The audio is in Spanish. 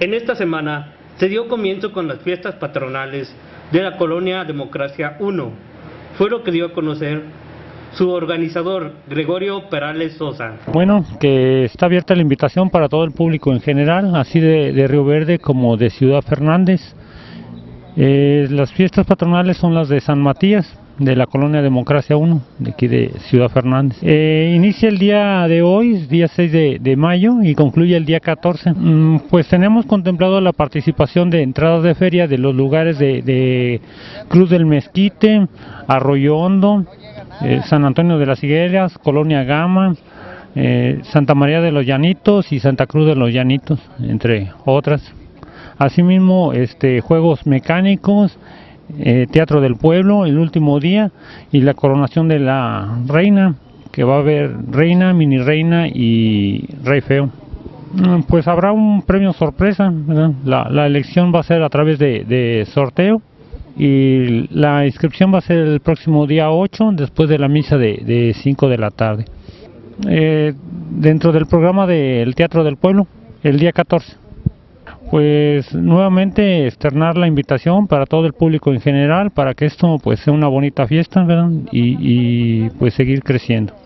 En esta semana se dio comienzo con las fiestas patronales de la colonia Democracia 1. Fue lo que dio a conocer su organizador, Gregorio Perales Sosa. Bueno, que está abierta la invitación para todo el público en general, así de, Río Verde como de Ciudad Fernández. Eh, las fiestas patronales son las de San Matías, de la colonia Democracia 1, de aquí de Ciudad Fernández. Eh, inicia el día de hoy, día 6 de, mayo, y concluye el día 14. Mm, pues tenemos contemplado la participación de entradas de feria de los lugares de, Cruz del Mezquite, Arroyo Hondo, eh, San Antonio de las Higueras, Colonia Gama, eh, Santa María de los Llanitos y Santa Cruz de los Llanitos, entre otras. Asimismo, este, juegos mecánicos, eh, Teatro del Pueblo el último día y la coronación de la reina, que va a haber reina, mini reina y rey feo. Mm, pues habrá un premio sorpresa, la, elección va a ser a través de, sorteo y la inscripción va a ser el próximo día 8 después de la misa de, 5 de la tarde. Eh, dentro del programa del Teatro del Pueblo, el día 14 pues nuevamente externar la invitación para todo el público en general para que esto pues sea una bonita fiesta. Y, y pues seguir creciendo.